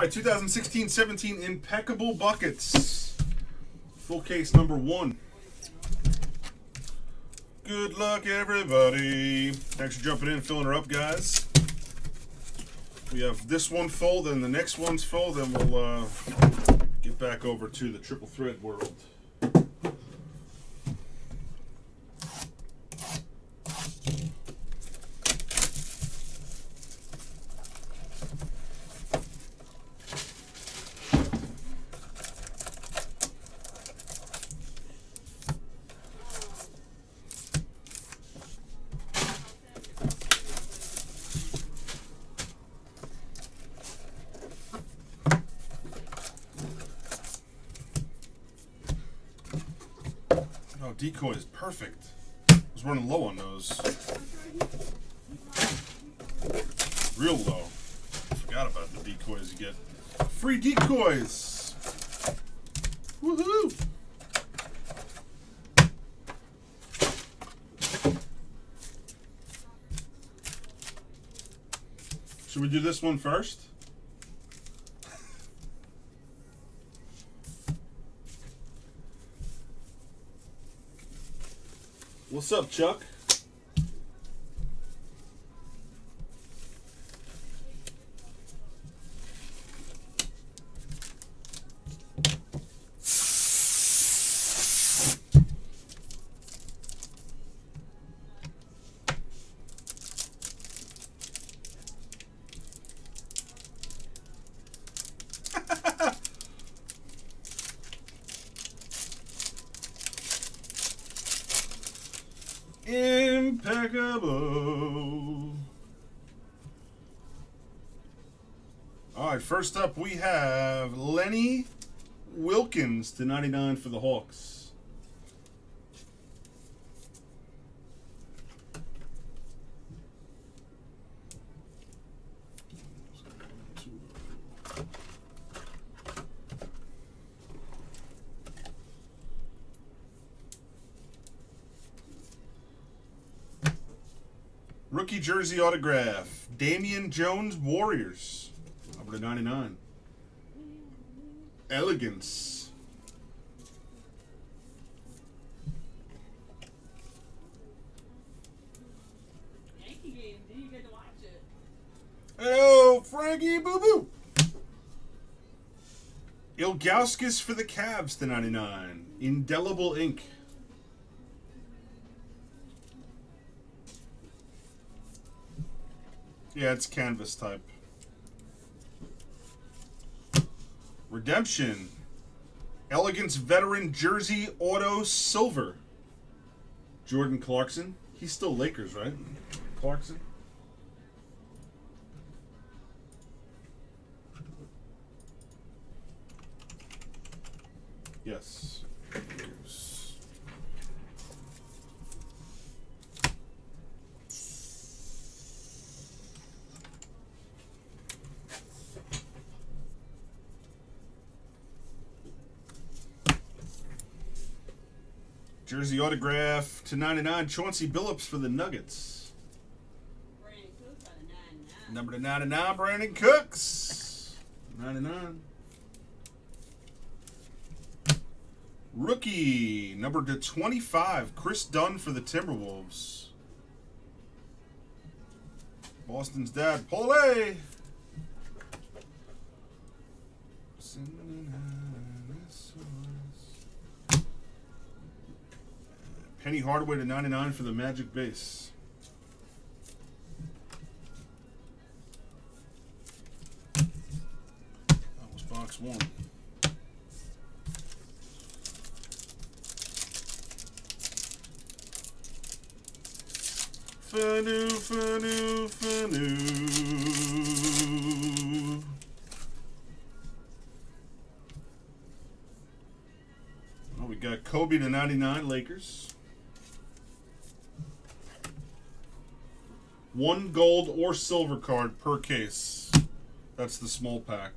All right, 2016-17 Impeccable Buckets. Full case number one. Good luck, everybody. Thanks for jumping in, filling her up, guys. We have this one full, then the next one's full, then we'll uh, get back over to the triple thread world. Decoy is perfect. I was running low on those. Real low. Forgot about the decoys you get. Free decoys! Woohoo! Should we do this one first? What's up, Chuck? Impeccable. All right, first up we have Lenny Wilkens to 99 for the Hawks. Rookie jersey autograph. Damian Jones Warriors. Number to 99. Elegance. Oh, Frankie Boo Boo. Ilgauskas for the Cavs to 99. Indelible ink. Yeah, it's canvas type. Redemption. Elegance veteran jersey auto silver. Jordan Clarkson. He's still Lakers, right? Clarkson. Yes. Lakers. Jersey autograph to 99, Chauncey Billups for the Nuggets. Brandon Cook got a 9 9. Number to 99, Brandon Cooks. 99. Rookie, number to 25, Kris Dunn for the Timberwolves. Boston's dad, Paulie. Penny Hardaway to 99 for the Magic base. That was box one. Fanu, fanu, fanu. We got Kobe to 99 Lakers. One gold or silver card per case. That's the small pack.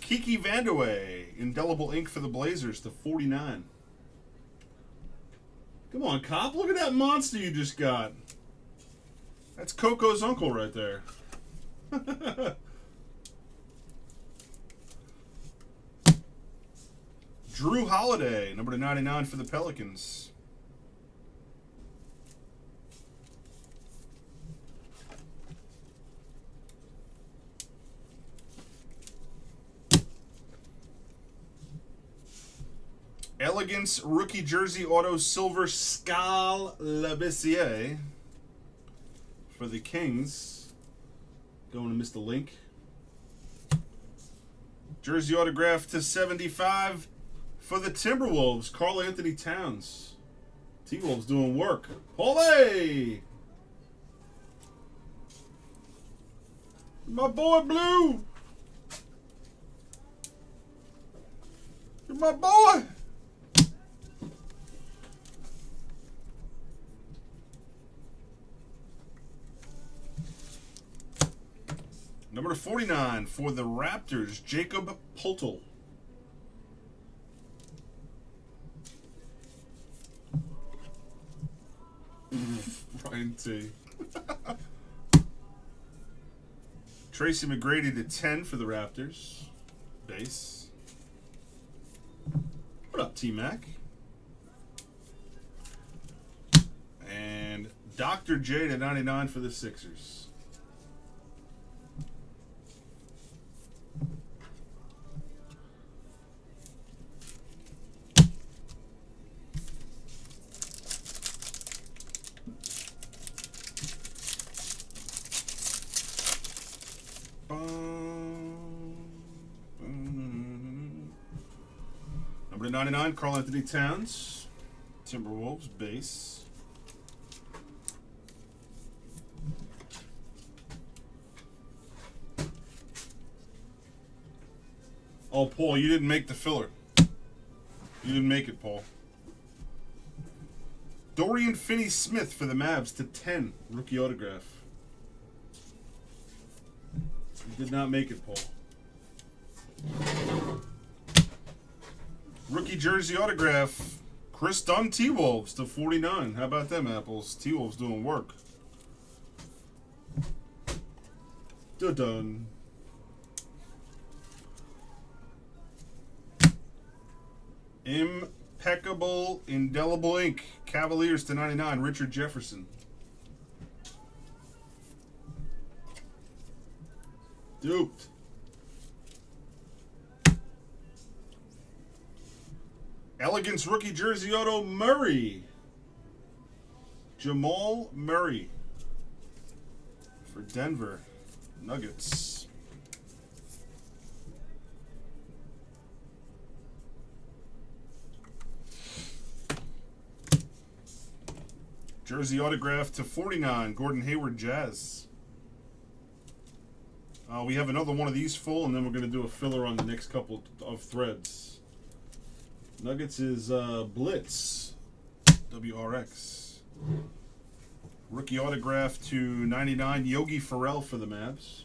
Kiki Vandeweghe, indelible ink for the Blazers to 49. Come on, Cop, look at that monster you just got. That's Coco's uncle right there. Jrue Holiday, number 99 for the Pelicans. Elegance rookie jersey auto silver Skal Labissiere for the Kings. Going to miss the Link. Jersey autograph to 75 for the Timberwolves, Karl-Anthony Towns. T-Wolves doing work. Ole! My boy Blue! You're my boy! Number 49 for the Raptors, Jakob Poeltl. Ryan T. Tracy McGrady to 10 for the Raptors. Base. What up, T Mac? And Dr. J to 99 for the Sixers. Number to 99, Karl-Anthony Towns. Timberwolves base. Oh, Paul, you didn't make the filler. You didn't make it, Paul. Dorian Finney Smith for the Mavs to 10, rookie autograph. You did not make it, Paul. Rookie jersey autograph, Kris Dunn T Wolves to 49. How about them apples? T Wolves doing work. Dun dun. Impeccable, indelible ink. Cavaliers to 99. Richard Jefferson. Duped. Elegance rookie jersey auto Murray. Jamal Murray for Denver Nuggets. Jersey autograph to 49, Gordon Hayward Jazz. Uh, we have another one of these full, and then we're going to do a filler on the next couple of threads. Nuggets is uh, Blitz, WRX. Rookie autograph to 99, Yogi Ferrell for the Mavs.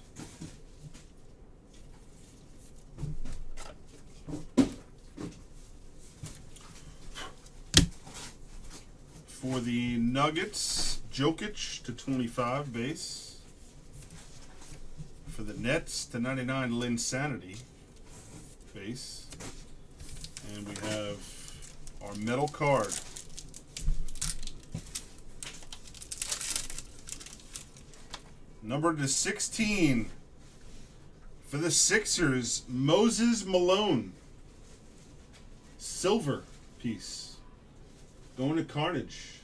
For the Nuggets, Jokic to 25 base. For the Nets to 99, Linsanity base. And we have our metal card. Number to 16 for the Sixers, Moses Malone. Silver piece. Going to Carnage.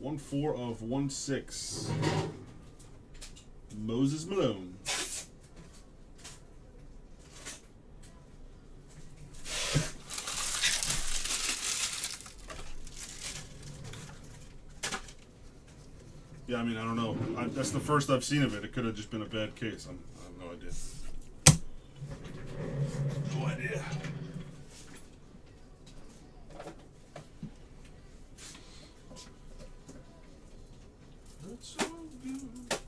1 4 of 1 6. Moses Malone. Yeah, I mean, I don't know. I, that's the first I've seen of it. It could have just been a bad case. I'm, I have no idea. No idea. That's so good.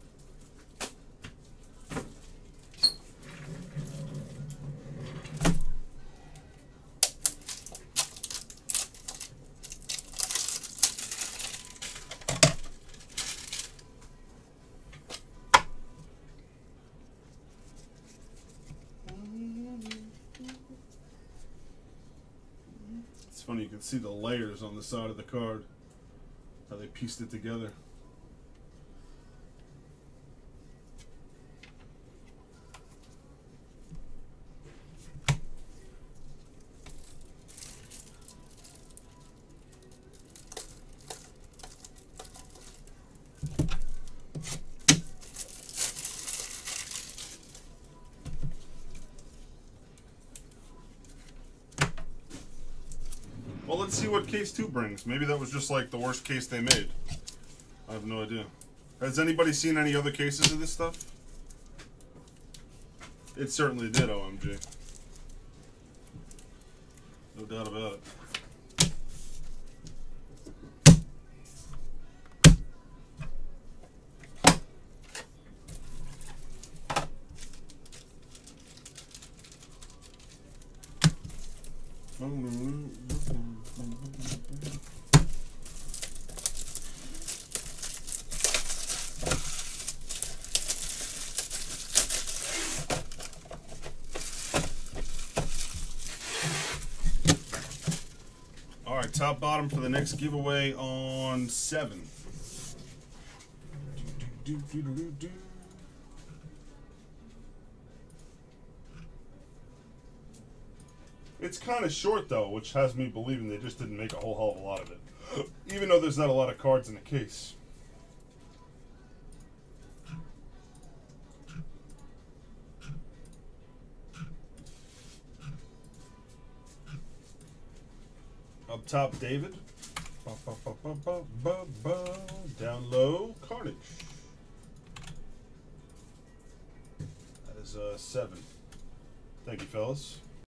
funny. You can see the layers on the side of the card. How they pieced it together. Let's see what case two brings. Maybe that was just like the worst case they made. I have no idea. Has anybody seen any other cases of this stuff? It certainly did, OMG. No doubt about it. All right, top bottom for the next giveaway on seven. It's kind of short though, which has me believing they just didn't make a whole hell of a lot of it, even though there's not a lot of cards in the case. Up top, David. Ba, ba. Down low, Carnage. That is uh, seven. Thank you, fellas.